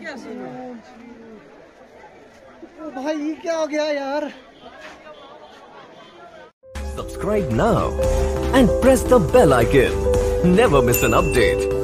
क्या सीन है ओ भाई ये क्या हो गया यार Subscribe now and press the bell icon. Never miss an update.